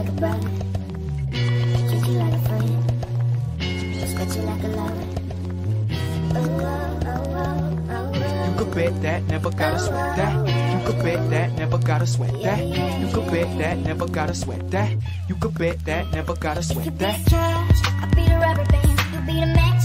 like a brother. Treat you like a friend. Respect you like a lover. Oh oh, oh, oh, oh. You could bet that, never gotta oh, sweat that. You could bet that, never gotta sweat eh? that. Eh? You could bet that, never gotta sweat that. You could bet that, never gotta sweat that. cash, I'll be the rubber band. You be the match,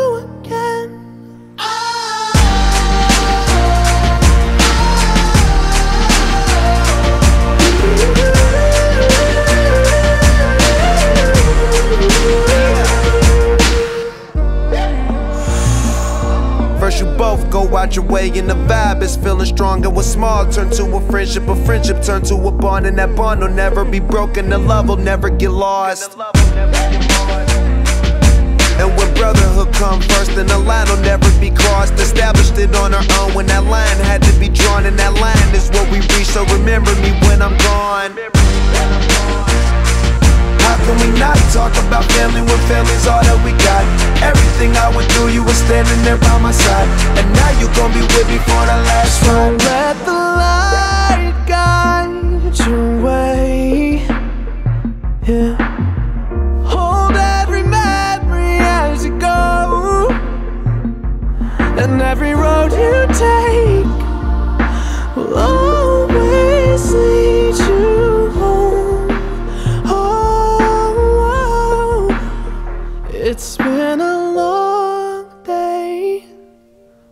strong and what's small turn to a friendship, a friendship turn to a bond and that bond will never be broken, the love will never get lost. And when brotherhood come first, then the line will never be crossed. Established it on our own when that line had to be drawn, and that line is what we reach. So remember me when I'm gone. How can we not talk about family when family's all that we got? Everything I went through, you were standing there by my side. And now you gon' be with me for the last ride. Let the light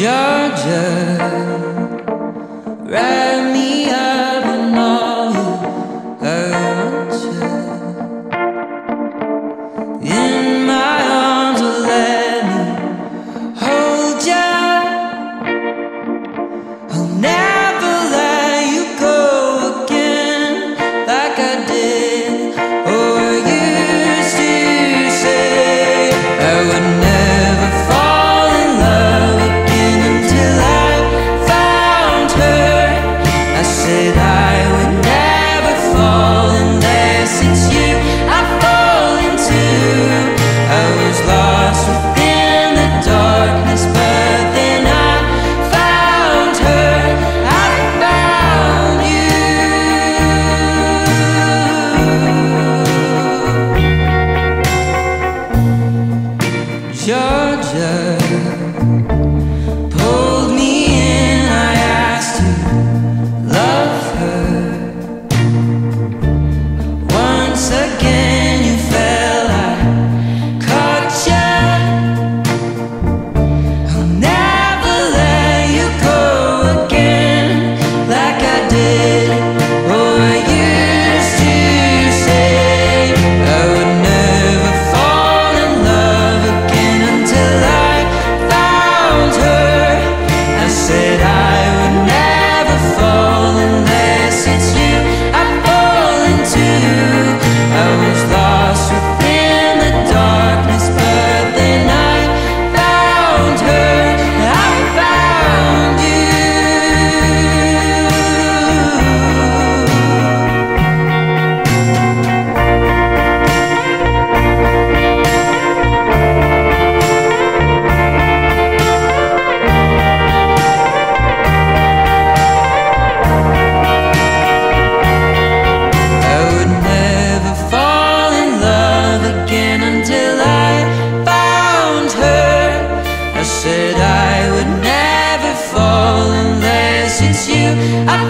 Georgia, I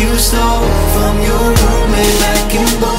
you stole from your roommate back in Boulder.